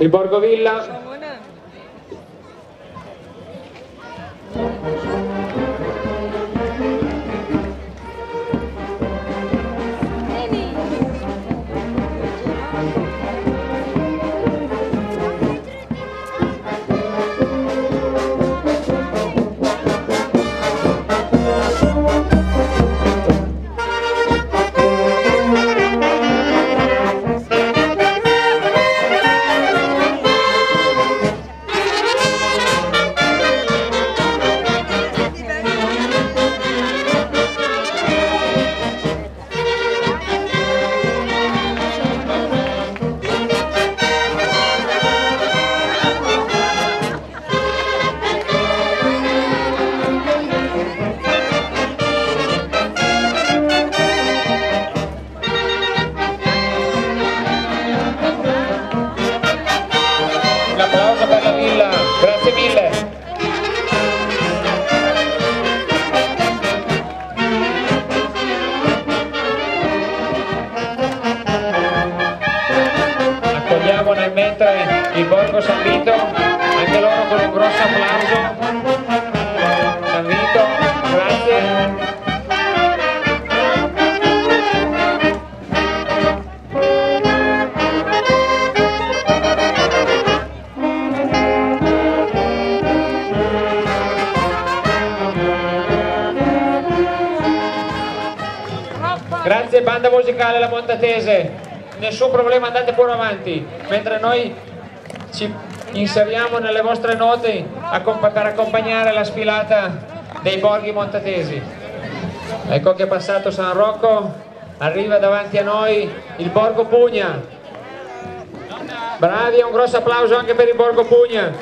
il Borgo grosso applauso. Vito, grazie. Grazie banda musicale La Montatese, nessun problema andate pure avanti, mentre noi ci inseriamo nelle vostre note per accompagnare la sfilata dei borghi montatesi. Ecco che è passato San Rocco, arriva davanti a noi il Borgo Pugna. Bravi, un grosso applauso anche per il Borgo Pugna.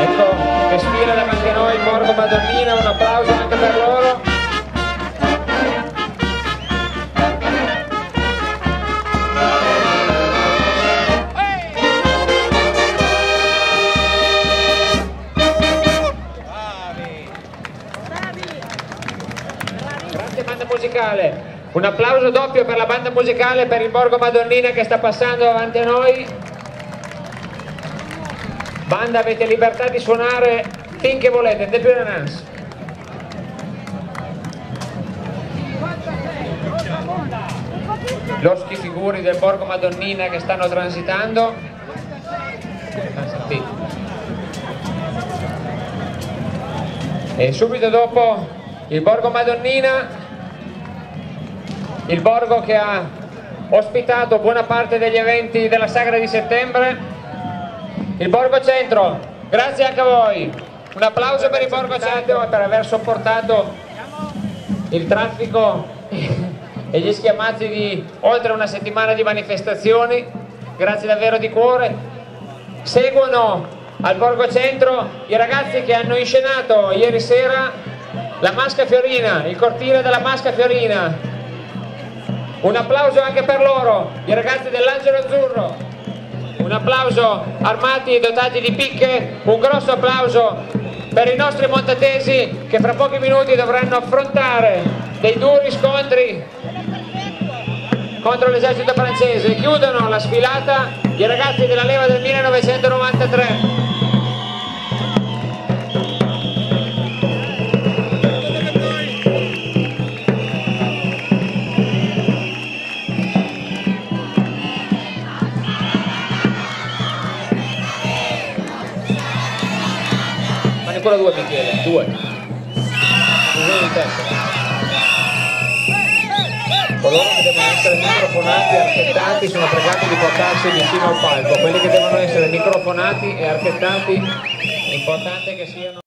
Ecco che sfila davanti a noi il Borgo Madonnina, un applauso anche per loro. Grazie banda musicale. Un applauso doppio per la banda musicale per il Borgo Madonnina che sta passando davanti a noi. Banda avete libertà di suonare finché volete, de più nance. Loschi figuri del Borgo Madonnina che stanno transitando. E subito dopo il Borgo Madonnina, il Borgo che ha ospitato buona parte degli eventi della Sagra di settembre, il Borgo Centro, grazie anche a voi, un applauso per il Borgo Centro e per aver sopportato il traffico e gli schiamazzi di oltre una settimana di manifestazioni grazie davvero di cuore. Seguono al Borgo Centro i ragazzi che hanno inscenato ieri sera la Masca Fiorina, il cortile della Masca Fiorina. Un applauso anche per loro, i ragazzi dell'Angelo Azzurro. Un applauso armati e dotati di picche, un grosso applauso per i nostri montatesi che fra pochi minuti dovranno affrontare dei duri scontri contro l'esercito francese. Chiudono la sfilata i ragazzi della leva del 1993. Ancora due Michele, due. Bisogno di testa. Coloro che devono essere microfonati e archettati sono pregati di portarsi vicino al palco, quelli che devono essere microfonati e archettati è importante che siano